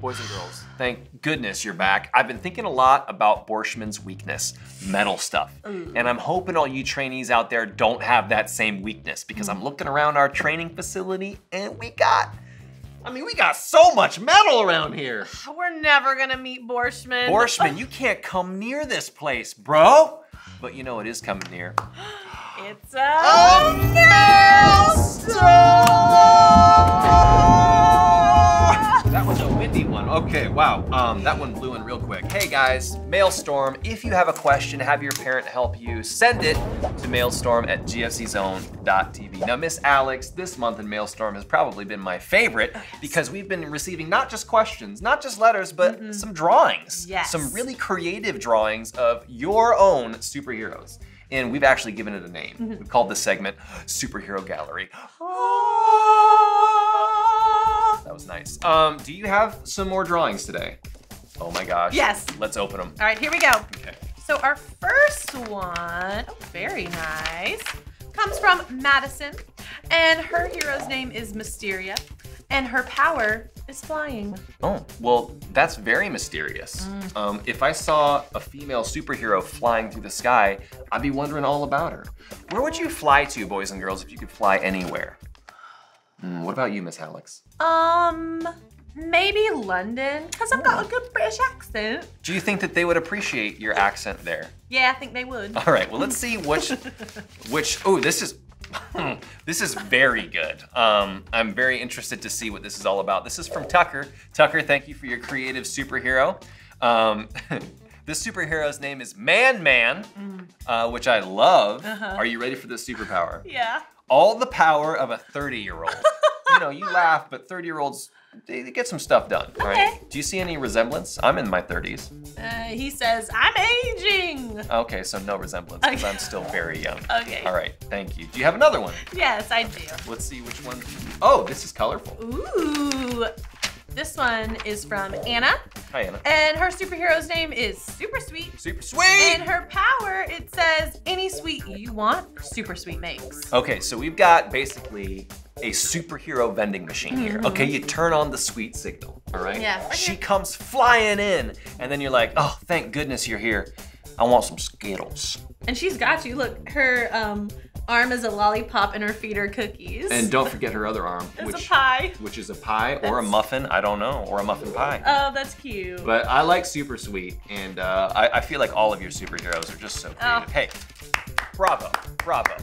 Boys and girls, thank goodness you're back. I've been thinking a lot about Borschmann's weakness, metal stuff. And I'm hoping all you trainees out there don't have that same weakness because I'm mm. looking around our training facility and we got, I mean, we got so much metal around here. We're never gonna meet Borschmann. Borschmann, you can't come near this place, bro. But you know it is coming near. It's a That Okay, wow. Um, that one blew in real quick. Hey guys, Mailstorm. If you have a question, have your parent help you, send it to mailstorm at gfczone.tv. Now, Miss Alex, this month in Mailstorm has probably been my favorite because we've been receiving not just questions, not just letters, but some drawings. Yes. Some really creative drawings of your own superheroes. And we've actually given it a name. We've called this segment Superhero Gallery. That was nice. Um, do you have some more drawings today? Oh my gosh. Yes. Let's open them. All right, here we go. Okay. So our first one, oh, very nice, comes from Madison, and her hero's name is Mysteria, and her power is flying. Oh, well, that's very mysterious. Um, if I saw a female superhero flying through the sky, I'd be wondering all about her. Where would you fly to, boys and girls, if you could fly anywhere? Hmm, what about you, Miss Alex? Um, maybe London, because I've got a good British accent. Do you think that they would appreciate your accent there? Yeah, I think they would. All right, well, let's see which, which, oh, this is, this is very good. Um, I'm very interested to see what this is all about. This is from Tucker. Tucker, thank you for your creative superhero. Um, this superhero's name is Man Man, uh, which I love. Are you ready for this superpower? Yeah. All the power of a 30 year old. you know, you laugh, but 30 year olds, they, they get some stuff done, all right? Okay. Do you see any resemblance? I'm in my 30s. Uh, he says, I'm aging. Okay, so no resemblance because Okay. I'm still very young. Okay. All right, thank you. Do you have another one? Yes, I do. Let's see which one. Oh, this is colorful. Ooh. This one is from Anna, Hi, Anna. and her superhero's name is Super Sweet. Super sweet. And her power, it says, any sweet you want, Super Sweet makes. Okay, so we've got basically a superhero vending machine here. Okay, you turn on the sweet signal, all right? Yeah, right She comes flying in, and then you're like, oh, thank goodness you're here. I want some Skittles. And she's got you. Look, her um, arm is a lollipop and her feet are cookies. And don't forget her other arm, It's which a pie. which is a pie or a muffin. I don't know, or a muffin pie. Oh, that's cute. But I like Super Sweet, and uh, I, I feel like all of your superheroes are just so creative. Oh. Hey, bravo, bravo.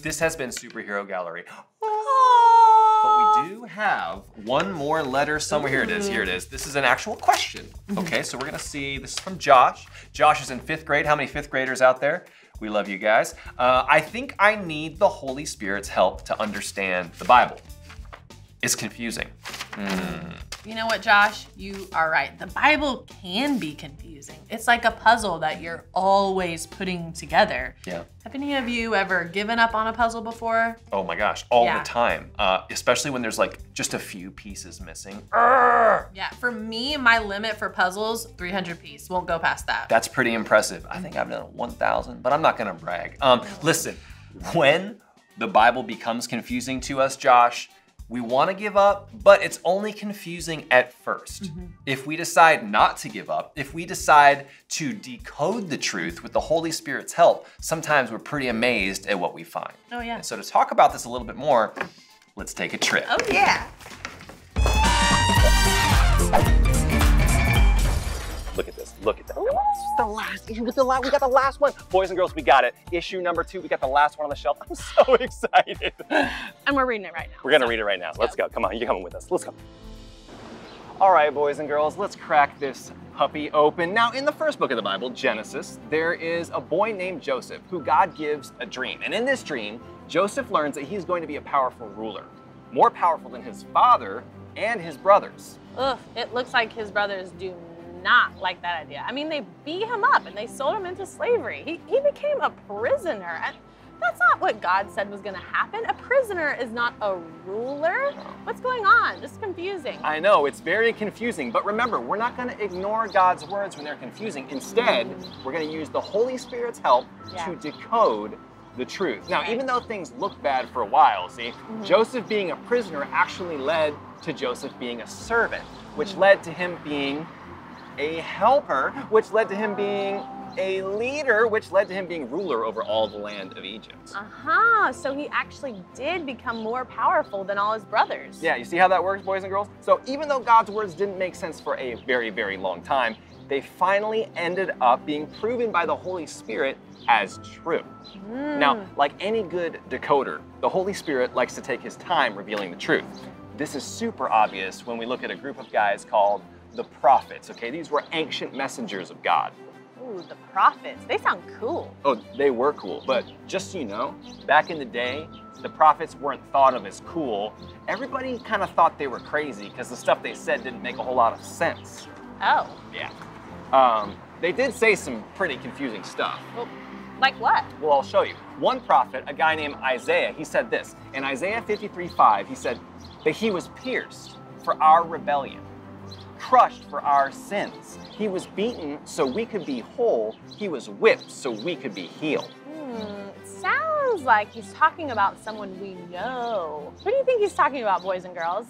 This has been Superhero Gallery. But we do have one more letter somewhere. Here it is, here it is. This is an actual question. Okay, so we're gonna see, this is from Josh. Josh is in fifth grade. How many fifth graders out there? We love you guys. Uh, I think I need the Holy Spirit's help to understand the Bible. It's confusing. You know what, Josh? You are right. The Bible can be confusing. It's like a puzzle that you're always putting together. Yeah. Have any of you ever given up on a puzzle before? Oh my gosh, all Yeah. the time. Uh, especially when there's like just a few pieces missing. Yeah, for me, my limit for puzzles, 300 piece. Won't go past that. That's pretty impressive. I think I've done 1,000, but I'm not gonna brag. Um, listen, when the Bible becomes confusing to us, Josh, we want to give up, but it's only confusing at 1st mm-hmm. If we decide not to give up, if we decide to decode the truth with the Holy Spirit's help, sometimes we're pretty amazed at what we find. Oh, yeah. And so to talk about this a little bit more, let's take a trip. Oh, yeah. With the la- we got the last one. Boys and girls, we got it. Issue number two. We got the last one on the shelf. I'm so excited. And we're reading it right now. We're gonna read it right now. Let's go. Come on, you're coming with us. Let's go. All right, boys and girls, let's crack this puppy open. Now, in the first book of the Bible, Genesis, there is a boy named Joseph who God gives a dream. And in this dream, Joseph learns that he's going to be a powerful ruler, more powerful than his father and his brothers. Ugh, it looks like his brothers do not like that idea. I mean, they beat him up and they sold him into slavery. He, he became a prisoner. And that's not what God said was going to happen. A prisoner is not a ruler. What's going on? This is confusing. I know, it's very confusing, but remember, we're not going to ignore God's words when they're confusing. Instead, we're going to use the Holy Spirit's help Yeah. to decode the truth. Now, even though things look bad for a while, see, mm-hmm. Joseph being a prisoner actually led to Joseph being a servant. which led to him being a helper, which led to him being a leader, which led to him being ruler over all the land of Egypt. Uh huh. So he actually did become more powerful than all his brothers. Yeah, you see how that works, boys and girls? So even though God's words didn't make sense for a very, very long time, they finally ended up being proven by the Holy Spirit as true. Now, like any good decoder, the Holy Spirit likes to take his time revealing the truth. This is super obvious when we look at a group of guys called the prophets, okay? These were ancient messengers of God. Ooh, the prophets. They sound cool. Oh, they were cool, but just so you know, back in the day, the prophets weren't thought of as cool. Everybody kind of thought they were crazy because the stuff they said didn't make a whole lot of sense. Oh. Yeah. Um, they did say some pretty confusing stuff. Well, like what? Well, I'll show you. One prophet, a guy named Isaiah, he said this. In Isaiah 53 5, he said that he was pierced for our rebellion, crushed for our sins. He was beaten so we could be whole. He was whipped so we could be healed. Hmm, sounds like he's talking about someone we know. Who do you think he's talking about, boys and girls?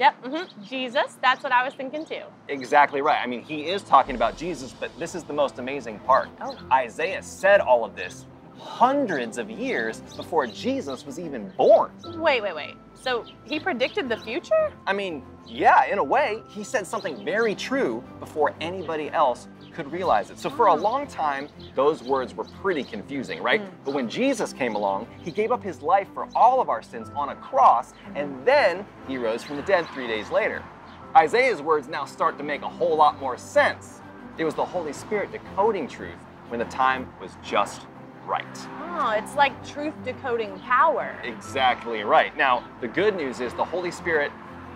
Yep, mm-hmm. Jesus. That's what I was thinking too. Exactly right. I mean, he is talking about Jesus, but this is the most amazing part. Oh. Isaiah said all of this hundreds of years before Jesus was even born. Wait, wait, wait. So he predicted the future? I mean, yeah, in a way, he said something very true before anybody else could realize it. So for a oh. long time, those words were pretty confusing, right? Mm. But when Jesus came along, he gave up his life for all of our sins on a cross, and then he rose from the dead three days later. Isaiah's words now start to make a whole lot more sense. It was the Holy Spirit decoding truth when the time was just right. Oh, it's like truth decoding power. Exactly right. Now, the good news is the Holy Spirit,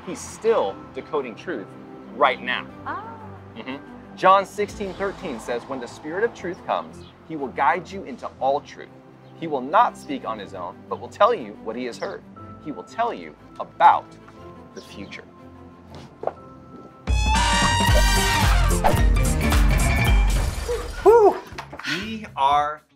he's still decoding truth right now. Oh. Mhm. John 16, 13 says, When the Spirit of truth comes, he will guide you into all truth. He will not speak on his own, but will tell you what he has heard. He will tell you about the future. Whew. We are back.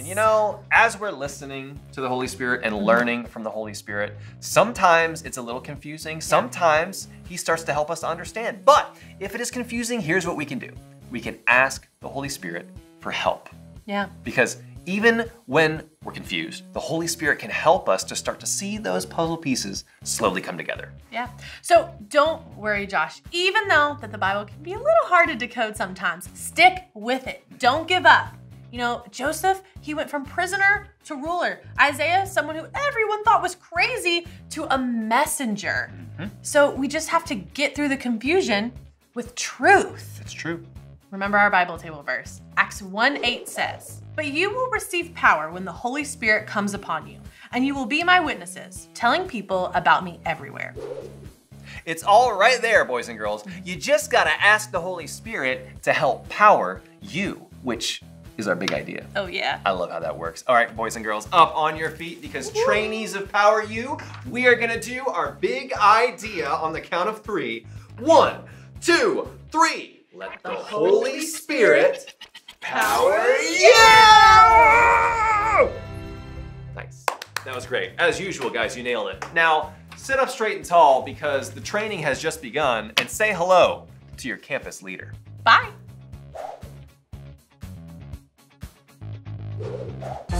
And you know, as we're listening to the Holy Spirit and learning from the Holy Spirit, sometimes it's a little confusing. Sometimes He starts to help us to understand. But if it is confusing, here's what we can do we can ask the Holy Spirit for help. Yeah. Because even when we're confused, the Holy Spirit can help us to start to see those puzzle pieces slowly come together. Yeah. So don't worry, Josh. Even though that the Bible can be a little hard to decode sometimes, stick with it. Don't give up. You know, Joseph, he went from prisoner to ruler. Isaiah, someone who everyone thought was crazy, to a messenger. Mm-hmm. So we just have to get through the confusion with truth. It's true. Remember our Bible table verse. Acts 1 8 says, But you will receive power when the Holy Spirit comes upon you, and you will be my witnesses, telling people about me everywhere. It's all right there, boys and girls. You just gotta ask the Holy Spirit to help power you, which is our big idea. Oh, yeah. I love how that works. All right, boys and girls, up on your feet because trainees of Power You, we are gonna do our big idea on the count of three. One, two, three. Let the Holy Spirit power you! Nice. That was great. As usual, guys, you nailed it. Now, sit up straight and tall because the training has just begun and say hello to your campus leader. Bye. Bye.